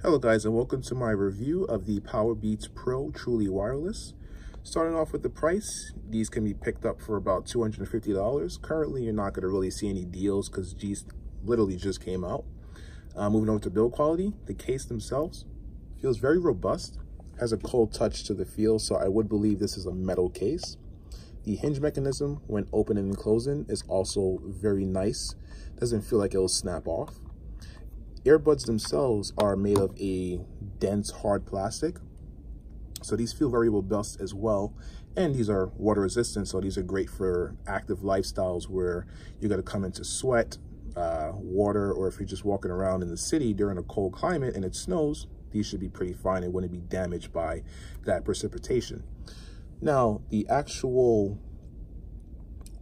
Hello guys and welcome to my review of the Powerbeats Pro Truly Wireless. Starting off with the price, these can be picked up for about $250. Currently, you're not going to really see any deals because these literally just came out. Uh, moving over to build quality, the case themselves feels very robust, has a cold touch to the feel, so I would believe this is a metal case. The hinge mechanism, when opening and closing, is also very nice. Doesn't feel like it'll snap off. Earbuds themselves are made of a dense, hard plastic. So these feel very robust as well. And these are water resistant, so these are great for active lifestyles where you're gonna come into sweat, uh, water, or if you're just walking around in the city during a cold climate and it snows, these should be pretty fine and wouldn't be damaged by that precipitation. Now, the actual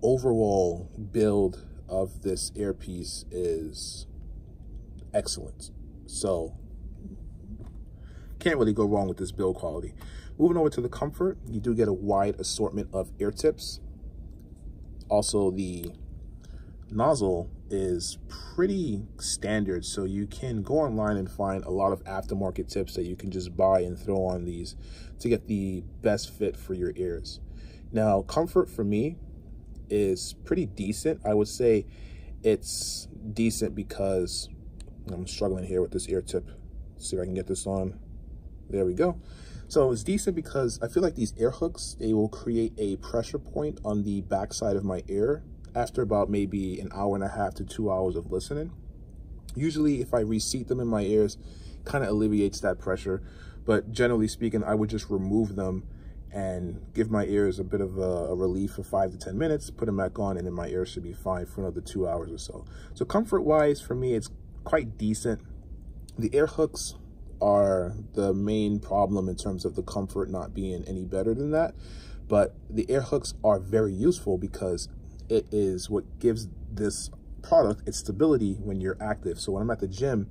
overall build of this earpiece is excellent. So can't really go wrong with this build quality. Moving over to the comfort, you do get a wide assortment of ear tips. Also, the nozzle is pretty standard, so you can go online and find a lot of aftermarket tips that you can just buy and throw on these to get the best fit for your ears. Now, comfort for me is pretty decent. I would say it's decent because I'm struggling here with this ear tip. Let's see if I can get this on. There we go. So it's decent because I feel like these ear hooks, they will create a pressure point on the backside of my ear after about maybe an hour and a half to two hours of listening. Usually if I reseat them in my ears, kind of alleviates that pressure. But generally speaking, I would just remove them and give my ears a bit of a, a, relief for five to 10 minutes, put them back on, and then my ears should be fine for another two hours or so. So comfort wise, for me, it's quite decent. The ear hooks are the main problem in terms of the comfort not being any better than that. But the ear hooks are very useful because it is what gives this product its stability when you're active. So when I'm at the gym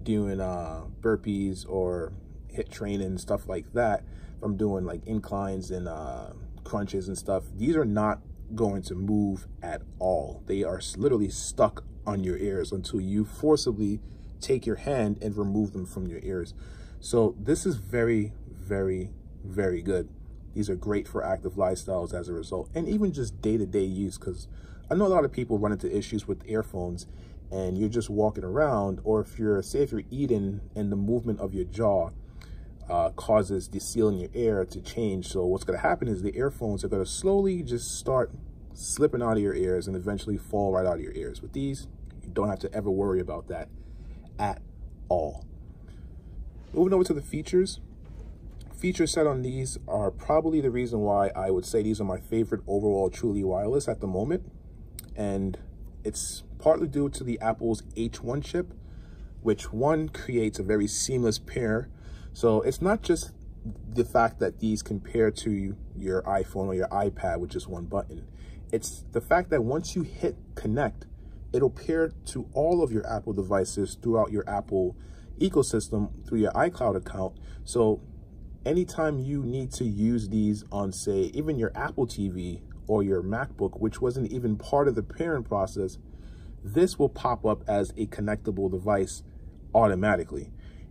doing uh, burpees or HIIT training, stuff like that, if I'm doing like inclines and uh, crunches and stuff, these are not going to move at all. They are literally stuck on your ears until you forcibly take your hand and remove them from your ears. So this is very, very, very good. These are great for active lifestyles as a result, and even just day-to-day -day use, because I know a lot of people run into issues with earphones and you're just walking around, or if you're, say if you're eating and the movement of your jaw uh, causes the seal in your ear to change. So what's gonna happen is the earphones are gonna slowly just start slipping out of your ears and eventually fall right out of your ears. With these, you don't have to ever worry about that at all. Moving over to the features. Features set on these are probably the reason why I would say these are my favorite overall truly wireless at the moment. And it's partly due to the Apple's H1 chip, which one creates a very seamless pair. So it's not just the fact that these compare to your iPhone or your iPad with just one button. It's the fact that once you hit connect, it'll pair to all of your Apple devices throughout your Apple ecosystem through your iCloud account. So anytime you need to use these on, say, even your Apple TV or your MacBook, which wasn't even part of the pairing process, this will pop up as a connectable device automatically.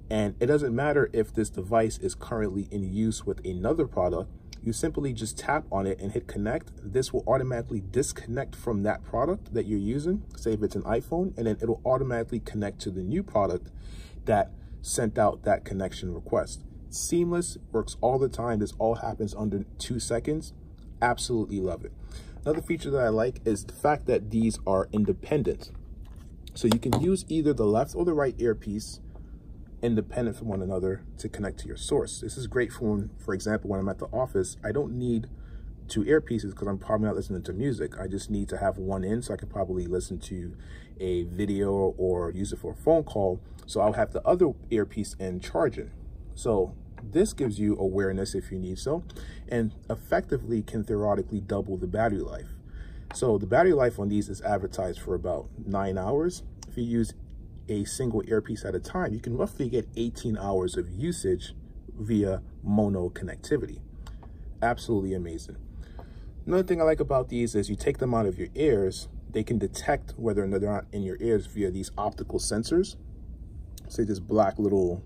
And it doesn't matter if this device is currently in use with another product, you simply just tap on it and hit connect. This will automatically disconnect from that product that you're using, say if it's an iPhone, and then it'll automatically connect to the new product that sent out that connection request. Seamless, works all the time. This all happens under two seconds. Absolutely love it. Another feature that I like is the fact that these are independent. So you can use either the left or the right earpiece independent from one another to connect to your source. This is great for, when, for example, when I'm at the office, I don't need two earpieces because I'm probably not listening to music. I just need to have one in so I can probably listen to a video or use it for a phone call. So I'll have the other earpiece in charging. So this gives you awareness if you need so, and effectively can theoretically double the battery life. So the battery life on these is advertised for about nine hours. If you use a single earpiece at a time, you can roughly get 18 hours of usage via mono connectivity. Absolutely amazing. Another thing I like about these is you take them out of your ears, they can detect whether or not they're not in your ears via these optical sensors. Say this black little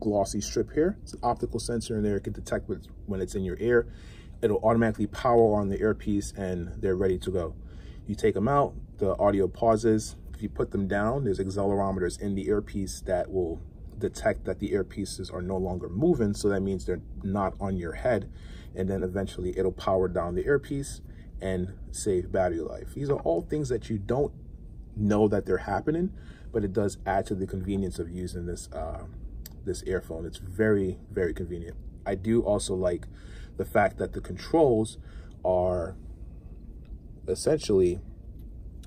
glossy strip here. It's an optical sensor in there. It can detect when it's in your ear. It'll automatically power on the earpiece and they're ready to go. You take them out, the audio pauses. If you put them down, there's accelerometers in the earpiece that will detect that the earpieces are no longer moving. So that means they're not on your head. And then eventually it'll power down the earpiece and save battery life. These are all things that you don't know that they're happening, but it does add to the convenience of using this uh, this earphone. It's very, very convenient. I do also like the fact that the controls are essentially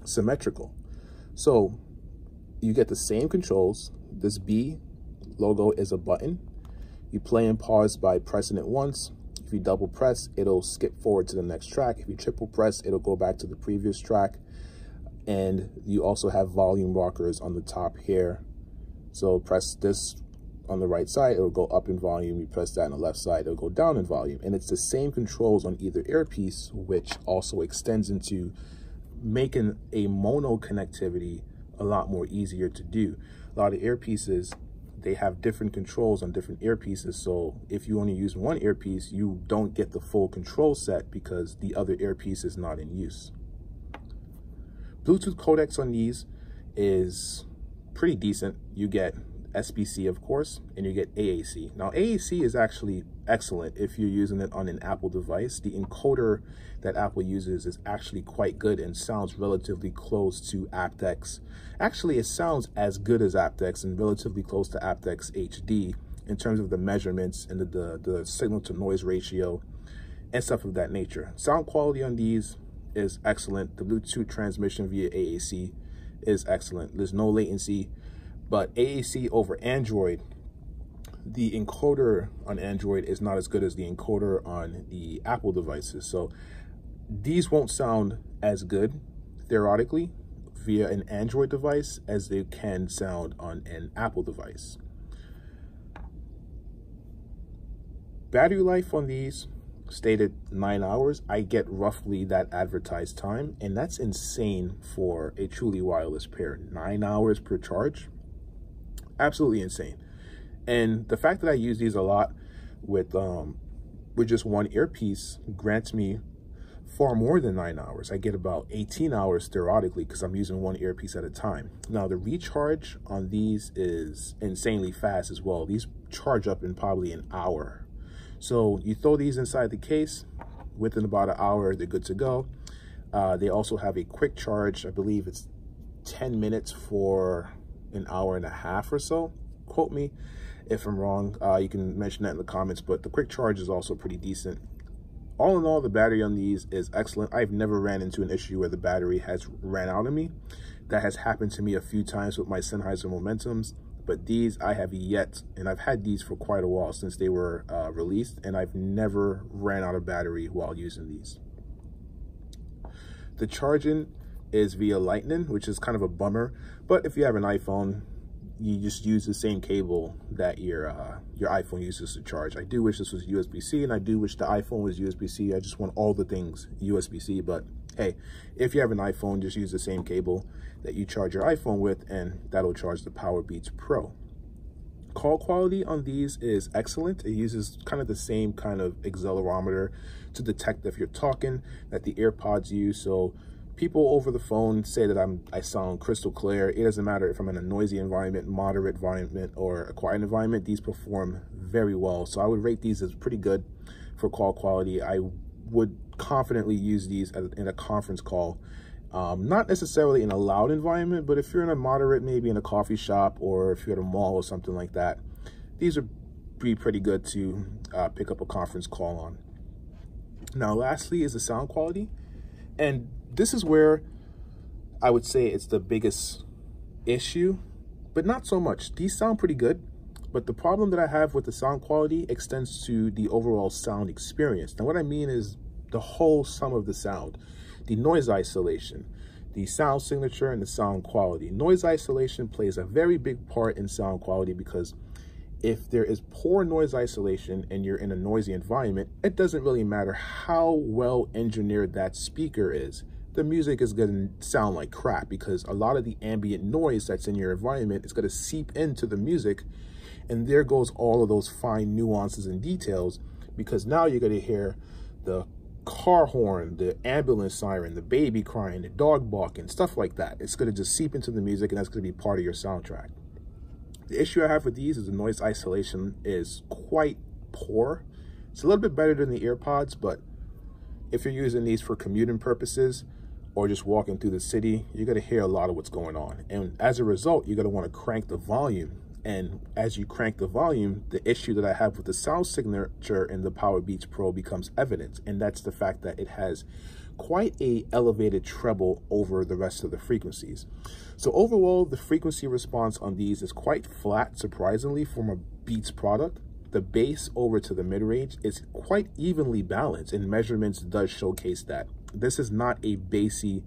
symmetrical. So you get the same controls. This B logo is a button. You play and pause by pressing it once. If you double press, it'll skip forward to the next track. If you triple press, it'll go back to the previous track. And you also have volume rockers on the top here. So press this on the right side, it'll go up in volume. You press that on the left side, it'll go down in volume. And it's the same controls on either earpiece, which also extends into making a mono connectivity a lot more easier to do. A lot of earpieces, they have different controls on different earpieces. So if you only use one earpiece, you don't get the full control set because the other earpiece is not in use. Bluetooth codecs on these is pretty decent. You get SBC, of course, and you get AAC. Now, AAC is actually excellent if you're using it on an Apple device. The encoder that Apple uses is actually quite good and sounds relatively close to aptX. Actually, it sounds as good as aptX and relatively close to aptX HD in terms of the measurements and the, the, the signal to noise ratio and stuff of that nature. Sound quality on these is excellent. The Bluetooth transmission via AAC is excellent. There's no latency but AAC over Android, the encoder on Android is not as good as the encoder on the Apple devices. So these won't sound as good theoretically via an Android device as they can sound on an Apple device. Battery life on these stated nine hours. I get roughly that advertised time, and that's insane for a truly wireless pair. Nine hours per charge absolutely insane. And the fact that I use these a lot with um, with just one earpiece grants me far more than nine hours. I get about 18 hours theoretically because I'm using one earpiece at a time. Now the recharge on these is insanely fast as well. These charge up in probably an hour. So you throw these inside the case, within about an hour, they're good to go. Uh, they also have a quick charge. I believe it's 10 minutes for an hour and a half or so. Quote me if I'm wrong. Uh, you can mention that in the comments, but the quick charge is also pretty decent. All in all, the battery on these is excellent. I've never ran into an issue where the battery has ran out of me. That has happened to me a few times with my Sennheiser Momentums, but these I have yet, and I've had these for quite a while since they were uh, released, and I've never ran out of battery while using these. The charging is via Lightning, which is kind of a bummer. But if you have an iPhone, you just use the same cable that your uh, your iPhone uses to charge. I do wish this was USB-C, and I do wish the iPhone was USB-C. I just want all the things USB-C, but hey, if you have an iPhone, just use the same cable that you charge your iPhone with, and that'll charge the Powerbeats Pro. Call quality on these is excellent. It uses kind of the same kind of accelerometer to detect if you're talking that the AirPods use, so people over the phone say that I'm I sound crystal clear. It doesn't matter if I'm in a noisy environment, moderate environment, or a quiet environment. These perform very well. So I would rate these as pretty good for call quality. I would confidently use these in a conference call. Um, not necessarily in a loud environment, but if you're in a moderate, maybe in a coffee shop or if you're at a mall or something like that, these would be pretty good to uh, pick up a conference call on. Now, lastly is the sound quality. And this is where I would say it's the biggest issue, but not so much. These sound pretty good, but the problem that I have with the sound quality extends to the overall sound experience. Now, what I mean is the whole sum of the sound, the noise isolation, the sound signature, and the sound quality. Noise isolation plays a very big part in sound quality because if there is poor noise isolation and you're in a noisy environment, it doesn't really matter how well engineered that speaker is. The music is going to sound like crap because a lot of the ambient noise that's in your environment is going to seep into the music And there goes all of those fine nuances and details because now you're going to hear the car horn, the ambulance siren, the baby crying, the dog barking, stuff like that. It's going to just seep into the music and that's going to be part of your soundtrack. The issue I have with these is the noise isolation is quite poor. It's a little bit better than the earpods, but if you're using these for commuting purposes or just walking through the city, you're going to hear a lot of what's going on. And as a result, you're going to want to crank the volume and as you crank the volume, the issue that I have with the sound signature in the Powerbeats Pro becomes evident. And that's the fact that it has quite a elevated treble over the rest of the frequencies. So overall, the frequency response on these is quite flat, surprisingly, from a Beats product. The bass over to the mid-range is quite evenly balanced, and measurements does showcase that. This is not a bassy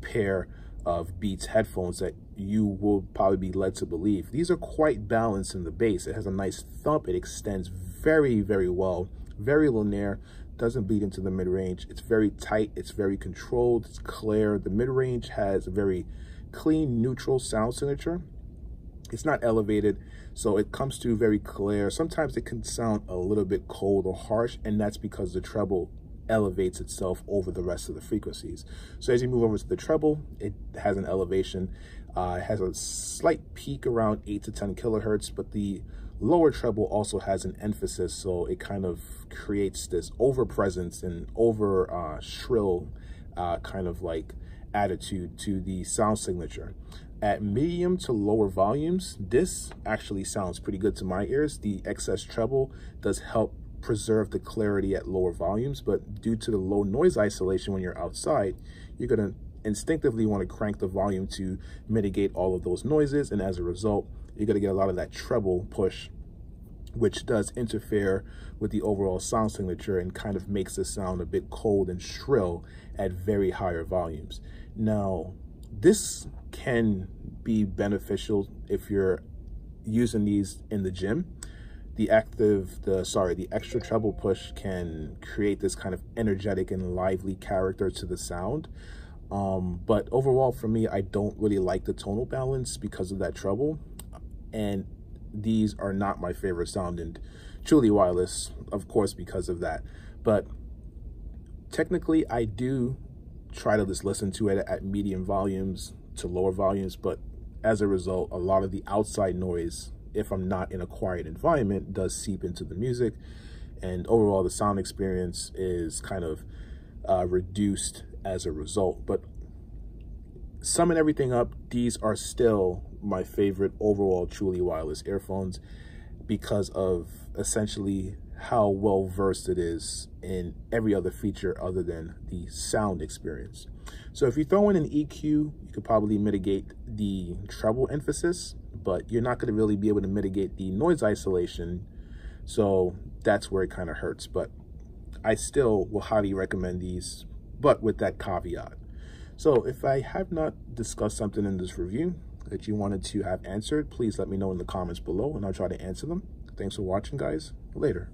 pair of Beats headphones that you will probably be led to believe. These are quite balanced in the bass. It has a nice thump. It extends very, very well, very linear, doesn't bleed into the mid-range. It's very tight. It's very controlled. It's clear. The mid-range has a very clean, neutral sound signature. It's not elevated, so it comes through very clear. Sometimes it can sound a little bit cold or harsh, and that's because the treble elevates itself over the rest of the frequencies. So as you move over to the treble, it has an elevation. Uh, it has a slight peak around 8 to 10 kilohertz, but the lower treble also has an emphasis, so it kind of creates this over presence and over uh, shrill uh, kind of like attitude to the sound signature. At medium to lower volumes, this actually sounds pretty good to my ears. The excess treble does help preserve the clarity at lower volumes, but due to the low noise isolation when you're outside, you're gonna instinctively want to crank the volume to mitigate all of those noises. And as a result, you're gonna get a lot of that treble push, which does interfere with the overall sound signature and kind of makes the sound a bit cold and shrill at very higher volumes. Now, this can be beneficial if you're using these in the gym the active, the sorry, the extra treble push can create this kind of energetic and lively character to the sound. Um, but overall, for me, I don't really like the tonal balance because of that treble. And these are not my favorite sound and truly wireless, of course, because of that. But technically, I do try to just listen to it at medium volumes to lower volumes. But as a result, a lot of the outside noise if I'm not in a quiet environment, does seep into the music. And overall, the sound experience is kind of uh, reduced as a result. But summing everything up, these are still my favorite overall truly wireless earphones because of essentially how well versed it is in every other feature other than the sound experience. So if you throw in an EQ, you could probably mitigate the treble emphasis, but you're not going to really be able to mitigate the noise isolation. So that's where it kind of hurts. But I still will highly recommend these, but with that caveat. So if I have not discussed something in this review that you wanted to have answered, please let me know in the comments below and I'll try to answer them. Thanks for watching, guys. Later.